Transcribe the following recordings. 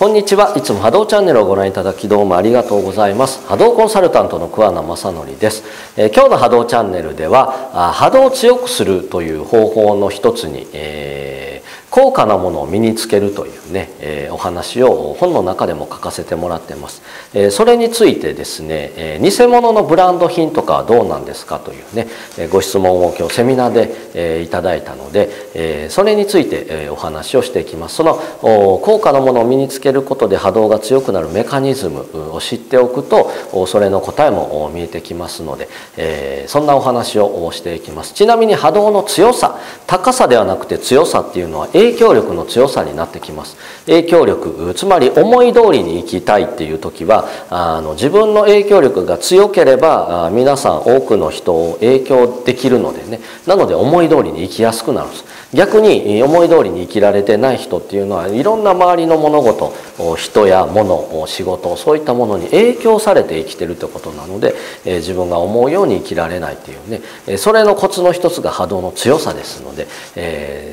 こんにちは。いつも波動チャンネルをご覧いただきどうもありがとうございます。波動コンサルタントの桑名正則です、えー、今日の波動チャンネルでは波動を強くするという方法の一つに、えー高価なものを身につけるというね、えー、お話を本の中でも書かせてもらってます、えー、それについてですね、えー、偽物のブランド品とかはどうなんですかというね、えご質問を今日セミナーで、えいただいたので、えそれについて、えお話をしていきます。その高価なものを身につけることで波動が強くなるメカニズムを知っておくとそれの答えも見えてきますので、えそんなお話をしていきます。ちなみに波動の強さ高さではなくて強さっていうのは影響力の強さになってきます。影響力つまり思い通りに生きたいっていう時はあの自分の影響力が強ければ皆さん多くの人を影響できるのでね。なので思い通りに生きやすくなるんです。逆に思い通りに生きられてない人っていうのはいろんな周りの物事人や物仕事そういったものに影響されて生きてるってことなので自分が思うように生きられないっていうね。それのコツの一つが波動の強さですので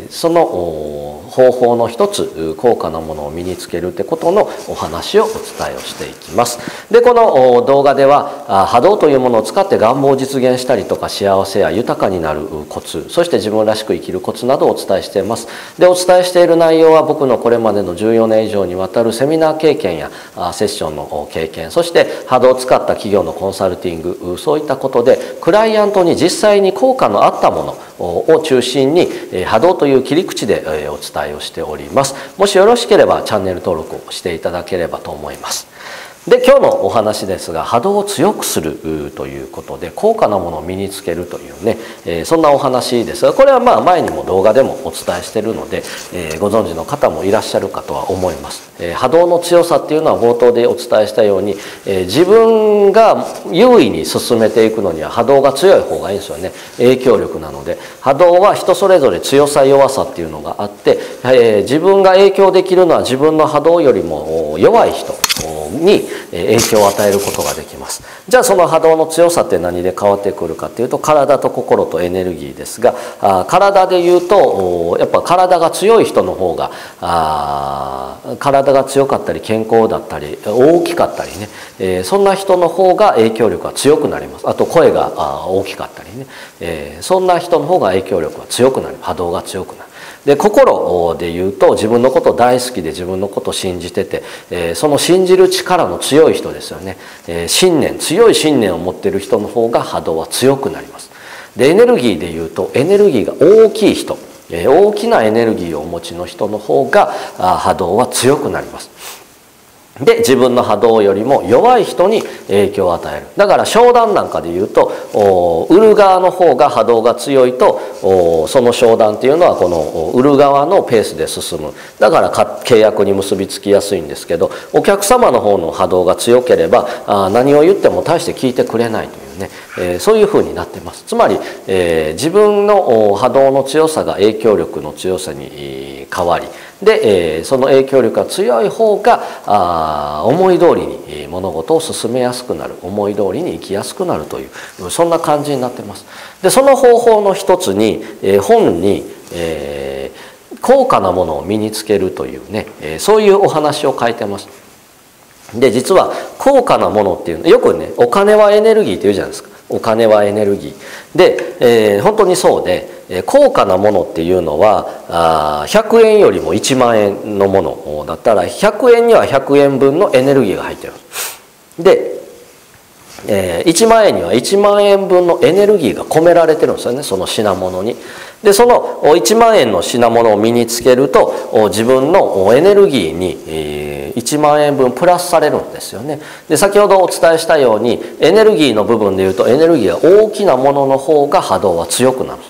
その方法の一つ高価なものを身につけるってことのお話をお伝えをしていきます。でこの動画では波動というものを使って願望を実現したりとか幸せや豊かになるコツそして自分らしく生きるコツなどをお伝えしています。でお伝えしている内容は僕のこれまでの14年以上にわたるセミナー経験やセッションの経験そして波動を使った企業のコンサルティングそういったことでクライアントに実際に効果のあったものを中心に波動という切り口でお伝えをしております。もしよろしければチャンネル登録をしていただければと思います。で今日のお話ですが波動を強くするということで高価なものを身につけるというね、えー、そんなお話ですがこれはまあ前にも動画でもお伝えしてるので、えー、ご存知の方もいらっしゃるかとは思います、えー、波動の強さっていうのは冒頭でお伝えしたように、え自分が優位に進めていくのには波動が強い方がいいんですよね。影響力なので。波動は人それぞれ強さ弱さっていうのがあって、え自分が影響できるのは自分の波動よりも弱い人。に影響を与えることができます。じゃあその波動の強さって何で変わってくるかっていうと体と心とエネルギーですが体でいうとやっぱ体が強い人の方が体が強かったり健康だったり大きかったりね、えそんな人の方が影響力が強くなります。あと声が大きかったりね、えそんな人の方が影響力が強くなる。波動が強くなる。で心で言うと自分のこと大好きで自分のこと信じてて、え、その信じる力の強い人ですよね、え、信念強い信念を持ってる人の方が波動は強くなります。でエネルギーで言うとエネルギーが大きい人、え、大きなエネルギーをお持ちの人の方が波動は強くなります。で自分の波動よりも弱い人に影響を与える。だから商談なんかで言うと売る側の方が波動が強いとその商談っていうのはこの売る側のペースで進む。だから契約に結びつきやすいんですけどお客様の方の波動が強ければあ何を言っても大して聞いてくれないというね、えそういうふうになってます。つまり、え自分の波動の強さが影響力の強さに変わりで、えその影響力が強い方があ思い通りに物事を進めやすくなる思い通りに生きやすくなるというそんな感じになってます。でその方法の一つに、え本に、え高価なものを身につけるというね、えそういうお話を書いてます。で実は高価なものっていうのよくねお金はエネルギーって言うじゃないですか。お金はエネルギー。で、えー、本当にそうで、えー、高価なものっていうのはあ100円よりも1万円のものだったら100円には100円分のエネルギーが入ってる。で、えー、1万円には1万円分のエネルギーが込められてるんですよねその品物に。でその1万円の品物を身につけると自分のエネルギーに、えー、1万円分プラスされるんですよね。で先ほどお伝えしたようにエネルギーの部分でいうとエネルギーが大きなものの方が波動は強くなる。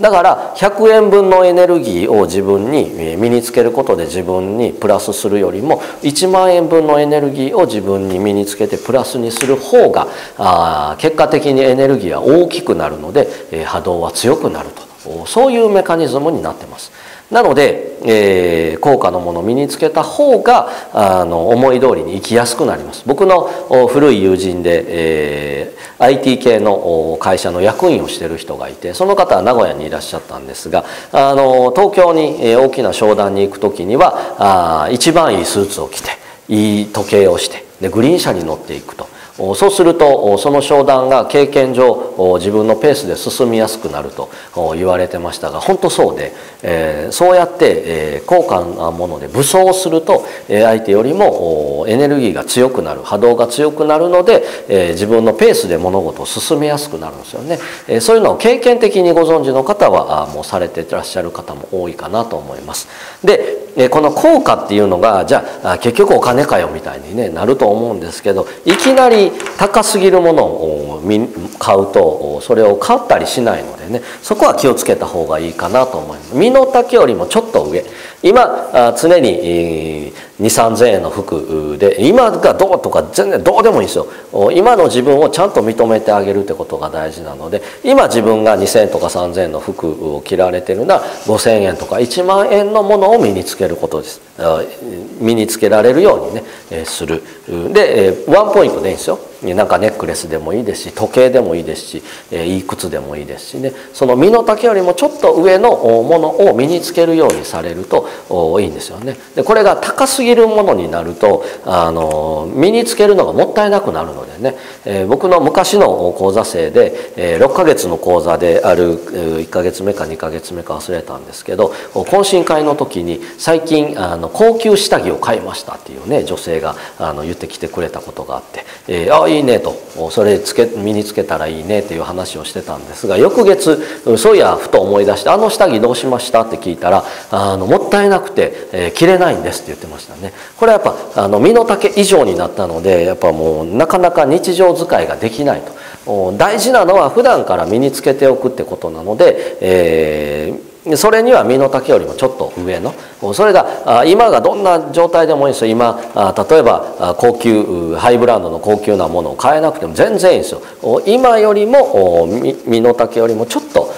だから100円分のエネルギーを自分に身につけることで自分にプラスするよりも1万円分のエネルギーを自分に身につけてプラスにする方が結果的にエネルギーは大きくなるので波動は強くなると。そういうメカニズムになってます。なので、えー、高価のものを身につけた方があの思い通りに生きやすくなります。僕の古い友人で、えー、IT 系の会社の役員をしてる人がいてその方は名古屋にいらっしゃったんですがあの東京に大きな商談に行く時にはあ一番いいスーツを着ていい時計をしてでグリーン車に乗っていくと。そうするとその商談が経験上自分のペースで進みやすくなると言われてましたが本当そうで、え、そうやって、えー、高価なもので武装をすると相手よりもエネルギーが強くなる波動が強くなるので、え、自分のペースで物事を進めやすくなるんですよね、え、そういうのを経験的にご存知の方はもうされていらっしゃる方も多いかなと思います。でこの効果っていうのがじゃあ結局お金かよみたいに、ね、なると思うんですけどいきなり高すぎるものを買うとそれを買ったりしないのでねそこは気をつけた方がいいかなと思います。身の丈よりもちょっと上。今常に2 3 0 0円の服で今がどうとか全然どうでもいいんですよ。今の自分をちゃんと認めてあげるってことが大事なので今自分が2,000円とか3,000円の服を着られてるなら5,000円とか1万円のものを身につけることです。身につけられるようにねする。でワンポイントでいいんですよ。なんかネックレスでもいいですし時計でもいいですしえいい靴でもいいですしねその身の丈よりもちょっと上のものを身につけるようにされるといいんですよね。でこれが高すぎるものになるとあの身につけるのがもったいなくなるのでね、えー、僕の昔の講座生で、えー、6ヶ月の講座である1ヶ月目か2ヶ月目か忘れたんですけど懇親会の時に最近あの高級下着を買いましたっていうね女性があの言ってきてくれたことがあって「えー、ああいいね」と「それつけ身につけたらいいね」っていう話をしてたんですが翌月そういやふと思い出して「あの下着どうしました?」って聞いたら「あのもったいなくて、えー、着れないんです」って言ってましたね。これはやっぱあの身の丈以上になったのでやっぱもうなかなか日常使いができないと大事なのは普段から身につけておくってことなので、えーそれには身の丈よりもちょっと上のそれが今がどんな状態でもいいんですよ。今例えば高級ハイブランドの高級なものを買えなくても全然いいんですよ。今よりも身の丈よりもちょっと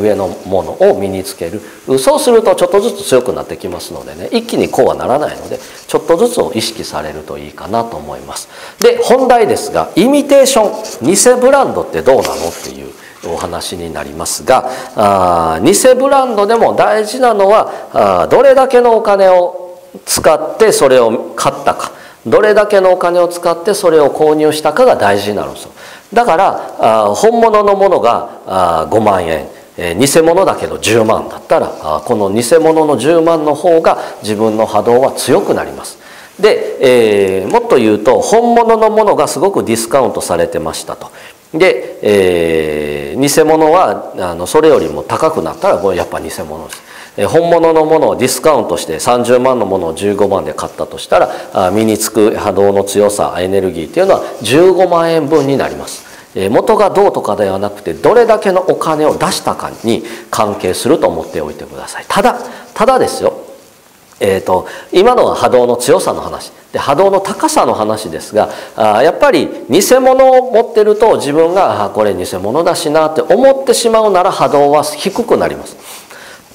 上のものを身につける。そうするとちょっとずつ強くなってきますのでね一気にこうはならないのでちょっとずつを意識されるといいかなと思います。で本題ですがイミテーション偽ブランドってどうなの？っていうお話になりますがあ偽ブランドでも大事なのはあどれだけのお金を使ってそれを買ったか。どれだけのお金を使ってそれを購入したかが大事なるんですよだからあ本物のものがあ5万円。え偽物だけど10万だったらこの偽物の10万の方が自分の波動は強くなります。で、えー、もっと言うと本物のものがすごくディスカウントされてましたと。で、えー、偽物はあのそれよりも高くなったらこれやっぱ偽物です。本物のものをディスカウントして30万のものを15万で買ったとしたら身につく波動の強さエネルギーっていうのは15万円分になります。元がどうとかではなくてどれだけのお金を出したかに関係すると思っておいてください。ただただですよえーと、今のは波動の強さの話で波動の高さの話ですがあやっぱり偽物を持ってると自分があこれ偽物だしなって思ってしまうなら波動は低くなります。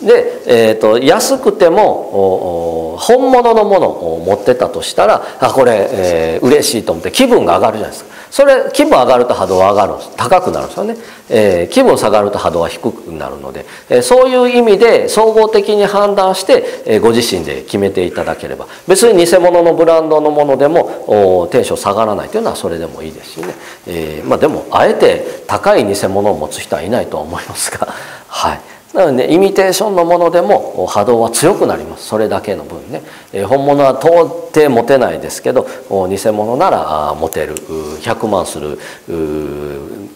で、えーと、安くても本物のものを持ってたとしたらあこれ、えー、嬉しいと思って気分が上がるじゃないですか。それ気分上がると波動は上がるんです。高くなるんですよね、えー、気分下がると波動は低くなるので、えー、そういう意味で総合的に判断して、えー、ご自身で決めていただければ。別に偽物のブランドのものでもテンション下がらないというのはそれでもいいですしね、えーまあ、でもあえて高い偽物を持つ人はいないとは思いますが。はい。なので、ね、イミテーションのものでも波動は強くなります。それだけの分ね、え本物は到底持てないですけど偽物なら持てる。100万する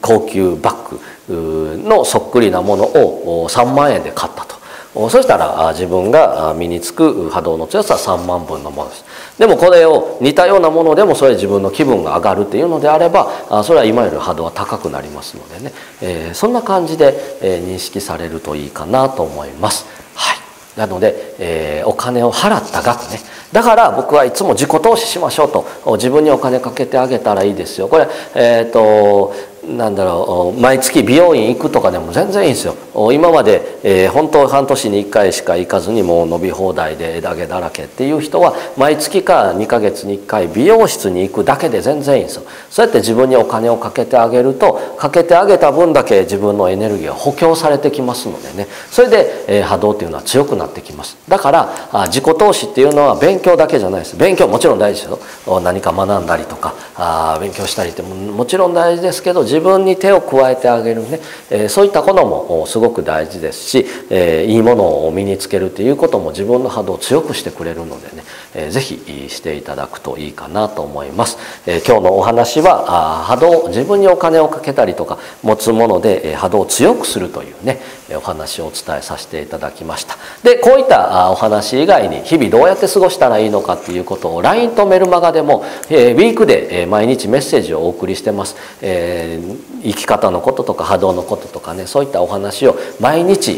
高級バッグのそっくりなものを3万円で買ったと。そしたら自分が身につく波動の強さは3万分のものです。でもこれを似たようなものでもそれ自分の気分が上がるっていうのであればそれは今より波動は高くなりますのでね、えー、そんな感じで、認識されるといいかなと思います。はい、なので、えー、お金を払った額ね。だから僕はいつも自己投資しましょうと。自分にお金かけてあげたらいいですよ。これ、えーとなんだろう毎月美容院行くとかでも全然いいんですよ。今まで、えー、本当半年に1回しか行かずにもう伸び放題で枝毛だらけっていう人は毎月か2ヶ月に1回美容室に行くだけで全然いいんですよ。そうやって自分にお金をかけてあげるとかけてあげた分だけ自分のエネルギーが補強されてきますのでね。それで、えー、波動っていうのは強くなってきます。だからあ自己投資っていうのは勉強だけじゃないです。勉強もちろん大事ですよ。何か学んだりとかあ勉強したりってもちろん大事ですけど自分に手を加えてあげるね、え、そういったこともすごく大事ですし、え、いいものを身につけるということも自分の波動を強くしてくれるのでね、えー、ぜひしていただくといいかなと思います、えー、今日のお話はあ波動自分にお金をかけたりとか持つもので、え波動を強くするというねお話をお伝えさせていただきました。でこういったお話以外に日々どうやって過ごしたらいいのかっていうことを LINE とメルマガでも、えウィークで毎日メッセージをお送りしてます、えー、生き方のこととか波動のこととかねそういったお話を毎日ウ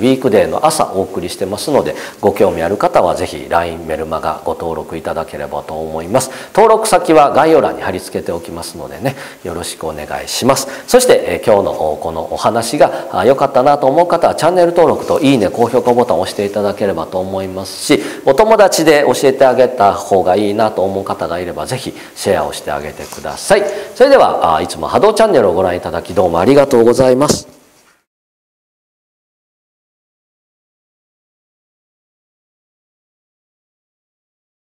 ィークデーの朝お送りしてますのでご興味ある方は是非 LINE メルマガがご登録いただければと思います。登録先は概要欄に貼り付けておきますのでねよろしくお願いします。そして、え今日のこのお話が良かったなと思う方はチャンネル登録といいね高評価ボタンを押していただければと思いますしお友達で教えてあげた方がいいなと思う方がいれば是非シェアをしてあげてください。それではいつも波動チャンネルをご覧いただきどうもありがとうございます。